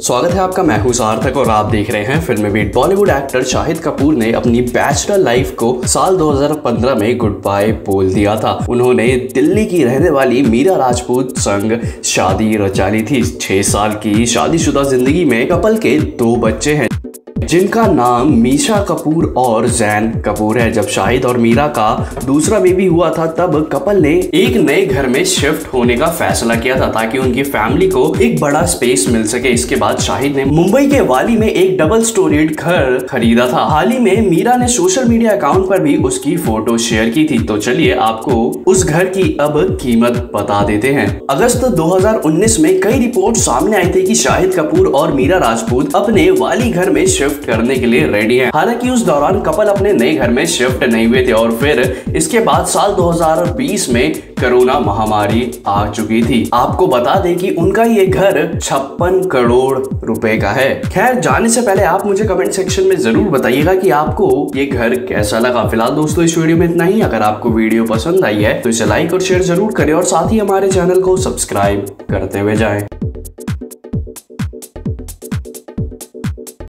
स्वागत है आपका, मैं हूँ सार्थक और आप देख रहे हैं film beat. Bollywood actor Shahid Kapoor ने अपनी बैचलर लाइफ को साल 2015 में गुड बाय बोल दिया था। उन्होंने दिल्ली की रहने वाली मीरा राजपूत संग शादी रचा ली थी। छह साल की शादीशुदा ज़िंदगी में कपल के दो बच्चे हैं। जिनका नाम मीशा कपूर और जैन कपूर है। जब शाहिद और मीरा का दूसरा बेबी हुआ था, तब कपल ने एक नए घर में शिफ्ट होने का फैसला किया था ताकि उनकी फैमिली को एक बड़ा स्पेस मिल सके। इसके बाद शाहिद ने मुंबई के वाली में एक डबल स्टोरीड घर खरीदा था। हाल ही में मीरा ने सोशल मीडिया अकाउंट पर भी उसकी फ़ोटो शेयर की थी। तो चलिए आपको उस घर की अब कीमत बता देते हैं। अगस्त 2019 में कई रिपोर्ट सामने आई थी कि शाहिद कपूर और मीरा राजपूत अपने वाली घर में शिफ्ट शिफ्ट करने के लिए रेडी है। हालाँकि उस दौरान कपल अपने नए घर में शिफ्ट नहीं हुए थे और फिर इसके बाद साल 2020 में कोरोना महामारी आ चुकी थी। आपको बता दें कि उनका ये घर छप्पन करोड़ रुपए का है। खैर, जाने से पहले आप मुझे कमेंट सेक्शन में ज़रूर बताइएगा कि आपको ये घर कैसा लगा। फ़िलहाल दोस्तों, इस वीडियो में इतना ही। अगर आपको वीडियो पसंद आई है तो इसे लाइक और शेयर ज़रूर करें और साथ ही हमारे चैनल को सब्सक्राइब करते हुए जाएँ।